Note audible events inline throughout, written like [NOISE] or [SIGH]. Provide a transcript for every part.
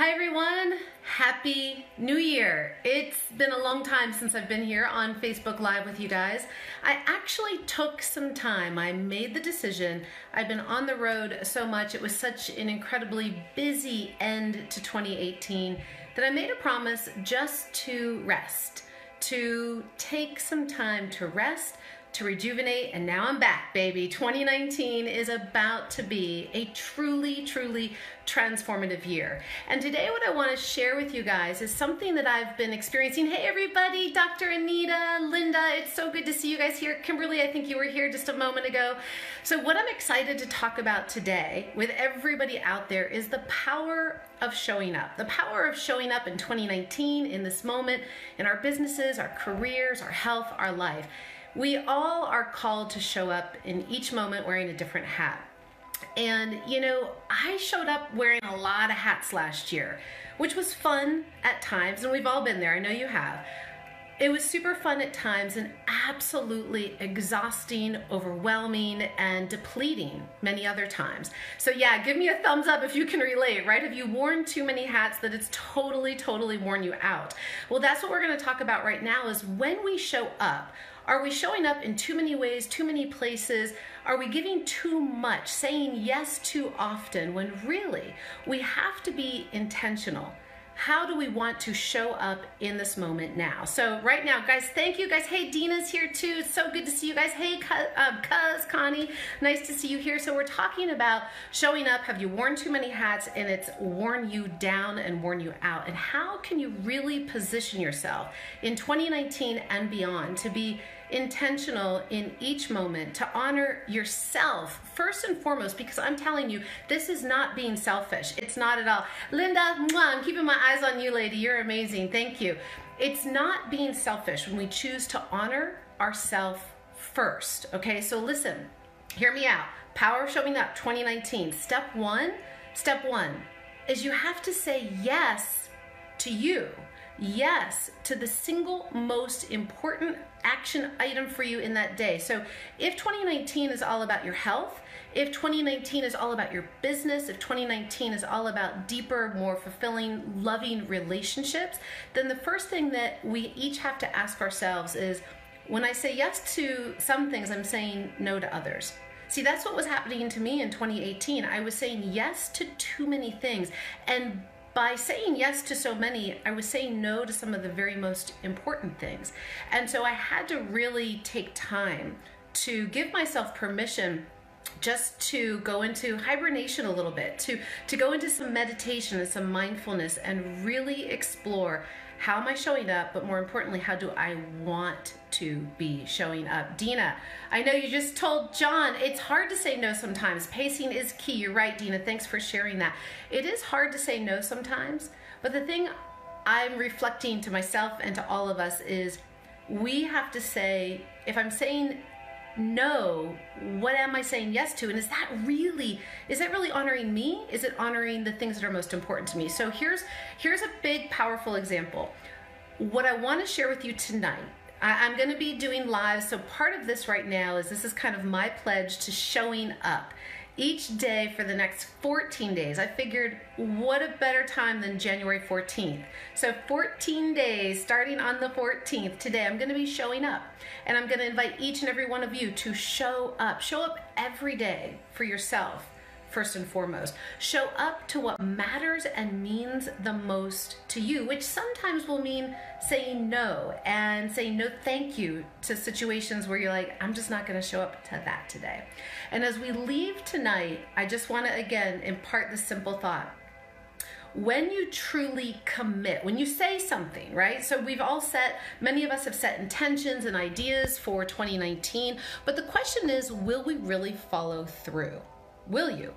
Hi everyone, happy new year. It's been a long time since I've been here on Facebook Live with you guys. I actually took some time. I made the decision. I've been on the road so much. It was such an incredibly busy end to 2018 that I made a promise just to rest, to take some time to rest, to rejuvenate, and now I'm back, baby. 2019 is about to be a truly, truly transformative year. And today, what I want to share with you guys is something that I've been experiencing. Hey, everybody, Dr. Anita, Linda, it's so good to see you guys here. Kimberly, I think you were here just a moment ago. So, what I'm excited to talk about today with everybody out there is the power of showing up. The power of showing up in 2019, in this moment, in our businesses, our careers, our health, our life. We all are called to show up in each moment wearing a different hat. And, you know, I showed up wearing a lot of hats last year, which was fun at times, and we've all been there. I know you have. It was super fun at times and absolutely exhausting, overwhelming, and depleting many other times. So, yeah, give me a thumbs up if you can relate, right? Have you worn too many hats that it's totally, totally worn you out? Well, that's what we're going to talk about right now is when we show up, are we showing up in too many ways, too many places? Are we giving too much, saying yes too often when really we have to be intentional? How do we want to show up in this moment now? So right now, guys, thank you guys. Hey, Dina's here too. It's so good to see you guys. Hey, uh, Cuz, Connie, nice to see you here. So we're talking about showing up. Have you worn too many hats and it's worn you down and worn you out? And how can you really position yourself in 2019 and beyond to be intentional in each moment to honor yourself first and foremost because I'm telling you, this is not being selfish. It's not at all. Linda, mwah, I'm keeping my eyes on you, lady. You're amazing. Thank you. It's not being selfish when we choose to honor ourselves first. Okay, so listen, hear me out. Power Showing Up 2019. Step one, step one is you have to say yes to you yes to the single most important action item for you in that day. So if 2019 is all about your health, if 2019 is all about your business, if 2019 is all about deeper, more fulfilling, loving relationships, then the first thing that we each have to ask ourselves is when I say yes to some things, I'm saying no to others. See, that's what was happening to me in 2018. I was saying yes to too many things. And by saying yes to so many, I was saying no to some of the very most important things. And so I had to really take time to give myself permission just to go into hibernation a little bit, to, to go into some meditation and some mindfulness and really explore how am I showing up, but more importantly, how do I want to be showing up? Dina, I know you just told John it's hard to say no sometimes. Pacing is key. You're right, Dina. Thanks for sharing that. It is hard to say no sometimes, but the thing I'm reflecting to myself and to all of us is we have to say, if I'm saying no what am i saying yes to and is that really is that really honoring me? Is it honoring the things that are most important to me? So here's here's a big powerful example. What i want to share with you tonight I, i'm going to be doing live so part of this right now is this is kind of my pledge to showing up each day for the next 14 days. I figured what a better time than January 14th. So 14 days starting on the 14th today, I'm going to be showing up and I'm going to invite each and every one of you to show up. Show up every day for yourself first and foremost. Show up to what matters and means the most to you, which sometimes will mean saying no and saying no thank you to situations where you're like, I'm just not going to show up to that today. And as we leave tonight, I just want to again impart the simple thought when you truly commit, when you say something, right? So we've all set, many of us have set intentions and ideas for 2019, but the question is, will we really follow through? Will you?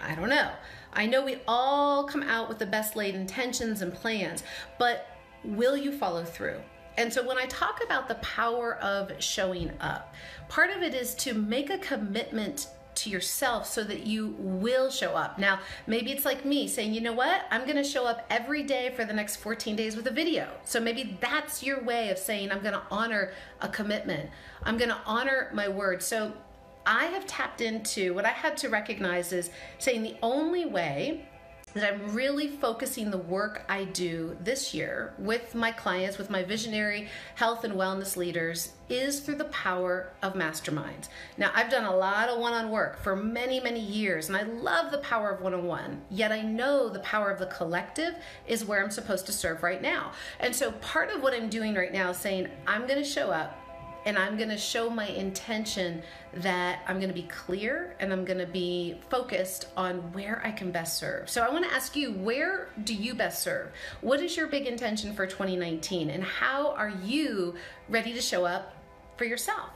I don't know. I know we all come out with the best laid intentions and plans, but will you follow through? And so when I talk about the power of showing up, part of it is to make a commitment to yourself so that you will show up. Now, maybe it's like me saying, you know what, I'm gonna show up every day for the next 14 days with a video. So maybe that's your way of saying, I'm gonna honor a commitment. I'm gonna honor my word. So I have tapped into what I had to recognize is saying the only way that I'm really focusing the work I do this year with my clients, with my visionary health and wellness leaders, is through the power of masterminds. Now, I've done a lot of one on work for many, many years, and I love the power of one on one, yet I know the power of the collective is where I'm supposed to serve right now. And so, part of what I'm doing right now is saying, I'm going to show up and I'm going to show my intention that I'm going to be clear and I'm going to be focused on where I can best serve. So I want to ask you, where do you best serve? What is your big intention for 2019 and how are you ready to show up for yourself?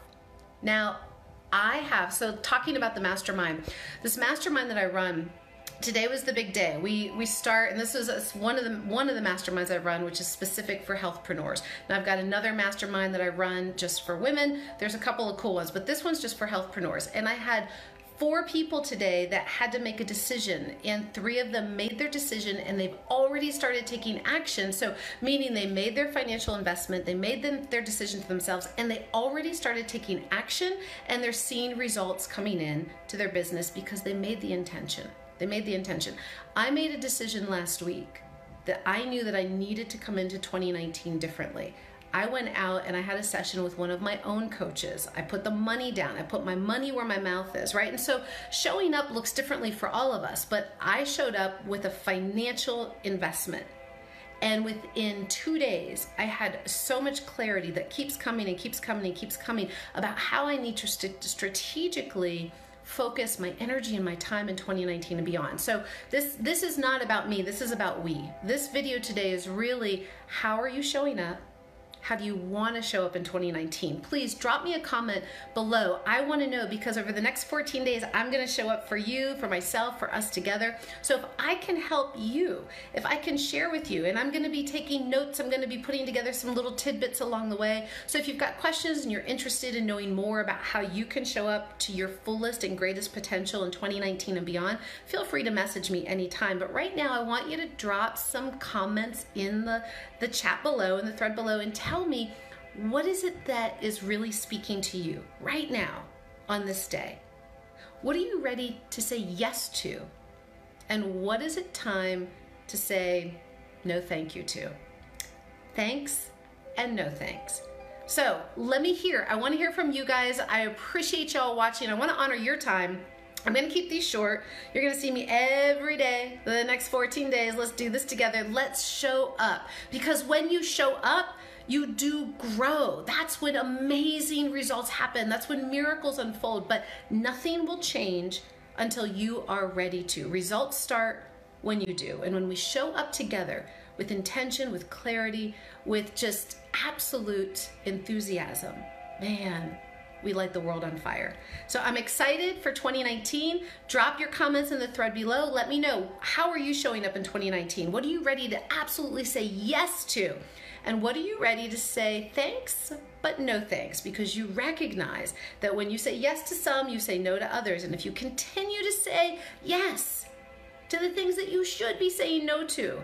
Now, I have, so talking about the mastermind, this mastermind that I run, today was the big day. We we start, and this is one of the one of the masterminds I run, which is specific for healthpreneurs. Now I've got another mastermind that I run just for women. There's a couple of cool ones, but this one's just for healthpreneurs. And I had four people today that had to make a decision, and three of them made their decision and they've already started taking action. So, meaning they made their financial investment, they made them their decision to themselves, and they already started taking action and they're seeing results coming in to their business because they made the intention. They made the intention. I made a decision last week that I knew that I needed to come into 2019 differently. I went out and I had a session with one of my own coaches. I put the money down. I put my money where my mouth is, right? And so showing up looks differently for all of us, but I showed up with a financial investment. And within two days, I had so much clarity that keeps coming and keeps coming and keeps coming about how I need to st- strategically focus my energy and my time in 2019 and beyond. So this this is not about me. This is about we. This video today is really how are you showing up? How do you want to show up in 2019? Please drop me a comment below. I want to know because over the next 14 days, I'm going to show up for you, for myself, for us together. So if I can help you, if I can share with you, and I'm going to be taking notes, I'm going to be putting together some little tidbits along the way. So if you've got questions and you're interested in knowing more about how you can show up to your fullest and greatest potential in 2019 and beyond, feel free to message me anytime. But right now, I want you to drop some comments in the, the chat below, in the thread below, and tell tell me what is it that is really speaking to you right now on this day? What are you ready to say yes to? And what is it time to say no thank you to? Thanks and no thanks. So let me hear. I want to hear from you guys. I appreciate y'all watching. I want to honor your time. I'm to keep these short. You're to see me every day the next 14 days. Let's do this together. Let's show up. Because when you show up, you do grow. That's when amazing results happen. That's when miracles unfold. But nothing will change until you are ready to. Results start when you do. And when we show up together with intention, with clarity, with just absolute enthusiasm, man, we light the world on fire. So I'm excited for 2019. Drop your comments in the thread below. Let me know how are you showing up in 2019? What are you ready to absolutely say yes to? And what are you ready to say thanks, but no thanks? Because you recognize that when you say yes to some, you say no to others. And if you continue to say yes to the things that you should be saying no to,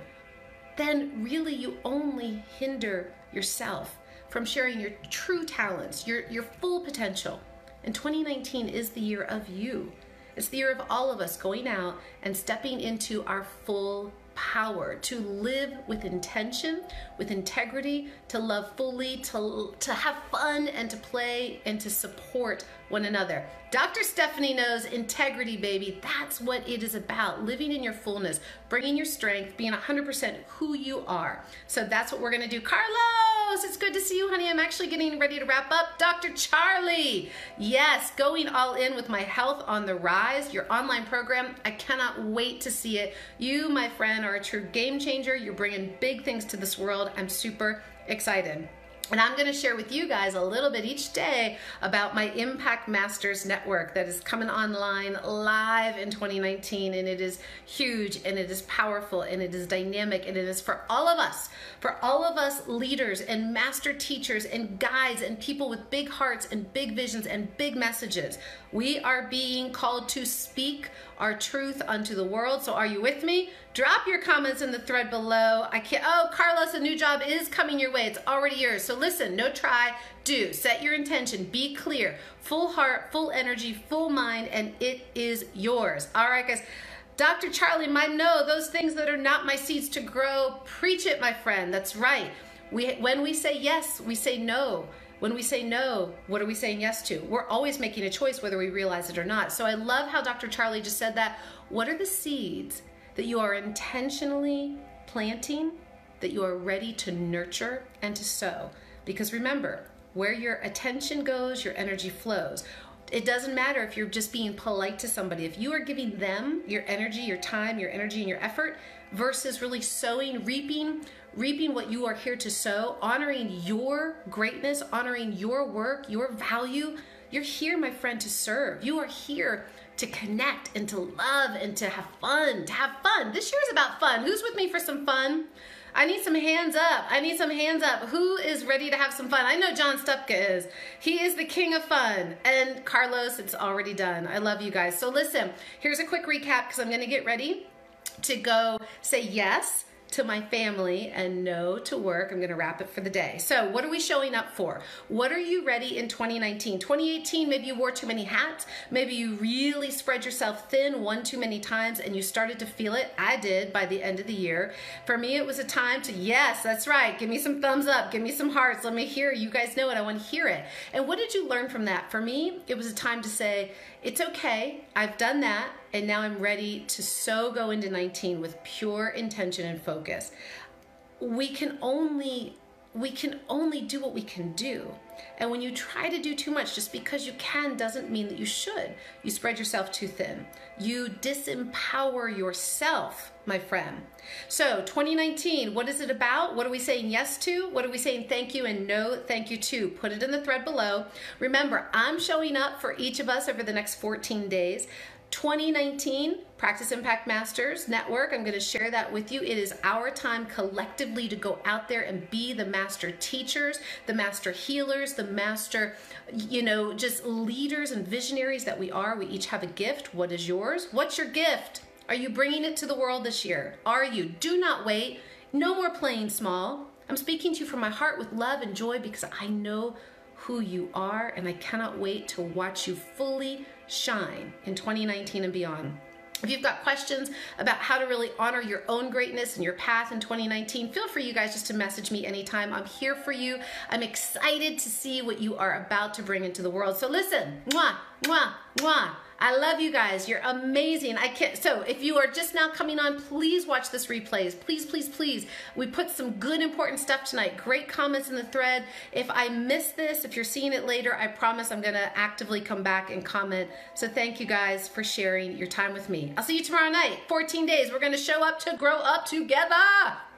then really you only hinder yourself from sharing your true talents, your, your full potential. And 2019 is the year of you. It's the year of all of us going out and stepping into our full power to live with intention, with integrity, to love fully, to, to have fun and to play and to support one another. Dr. Stephanie knows integrity, baby. That's what it is about. Living in your fullness, bringing your strength, being 100% who you are. So that's what we're going to do. Carlos, it's good to see you, honey. I'm actually getting ready to wrap up. Dr. Charlie, yes, going all in with my Health on the Rise, your online program. I cannot wait to see it. You, my friend, are a true game changer. You're bringing big things to this world. I'm super excited. And I'm going to share with you guys a little bit each day about my Impact Masters Network that is coming online live in 2019. And it is huge and it is powerful and it is dynamic and it is for all of us, for all of us leaders and master teachers and guides and people with big hearts and big visions and big messages. We are being called to speak our truth unto the world. So are you with me? Drop your comments in the thread below. I can't, oh, Carlos, a new job is coming your way. It's already yours. So listen, no try, do. Set your intention, be clear, full heart, full energy, full mind, and it is yours. All right, guys. Dr. Charlie, my no, those things that are not my seeds to grow, preach it, my friend. That's right. We, when we say yes, we say no. When we say no, what are we saying yes to? We're always making a choice whether we realize it or not. So I love how Dr. Charlie just said that. What are the seeds that you are intentionally planting, that you are ready to nurture and to sow? Because remember, where your attention goes, your energy flows. It doesn't matter if you're just being polite to somebody. If you are giving them your energy, your time, your energy, and your effort versus really sowing, reaping, reaping what you are here to sow, honoring your greatness, honoring your work, your value. You're here, my friend, to serve. You are here to connect and to love and to have fun, to have fun. This year is about fun. Who's with me for some fun? I need some hands up. I need some hands up. Who is ready to have some fun? I know John Stupka is. He is the king of fun. And Carlos, it's already done. I love you guys. So listen, here's a quick recap because I'm going to get ready to go say yes to my family and no to work. I'm going to wrap it for the day. So, what are we showing up for? What are you ready in 2019? 2018, maybe you wore too many hats. Maybe you really spread yourself thin one too many times and you started to feel it. I did by the end of the year. For me, it was a time to, yes, that's right. Give me some thumbs up. Give me some hearts. Let me hear. You guys know it. I want to hear it. And what did you learn from that? For me, it was a time to say, it's okay. I've done that. And now I'm ready to so go into 19 with pure intention and focus. We can only we can only do what we can do. And when you try to do too much just because you can doesn't mean that you should. You spread yourself too thin. You disempower yourself, my friend. So, 2019, what is it about? What are we saying yes to? What are we saying thank you and no thank you to? Put it in the thread below. Remember, I'm showing up for each of us over the next 14 days. 2019 Practice Impact Masters Network. I'm going to share that with you. It is our time collectively to go out there and be the master teachers, the master healers, the master, you know, just leaders and visionaries that we are. We each have a gift. What is yours? What's your gift? Are you bringing it to the world this year? Are you? Do not wait. No more playing small. I'm speaking to you from my heart with love and joy because I know who you are and I cannot wait to watch you fully shine in 2019 and beyond. If you've got questions about how to really honor your own greatness and your path in 2019, feel free, you guys, just to message me anytime. I'm here for you. I'm excited to see what you are about to bring into the world. So listen, mwah, mwah, mwah. I love you guys. You're amazing. I can't. So if you are just now coming on, please watch this replays. Please, please, please. We put some good, important stuff tonight. Great comments in the thread. If I miss this, if you're seeing it later, I promise I'm going to actively come back and comment. So thank you guys for sharing your time with me. I'll see you tomorrow night. 14 days. We're going to show up to grow up together.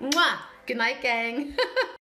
Mwah. Good night, gang. [LAUGHS]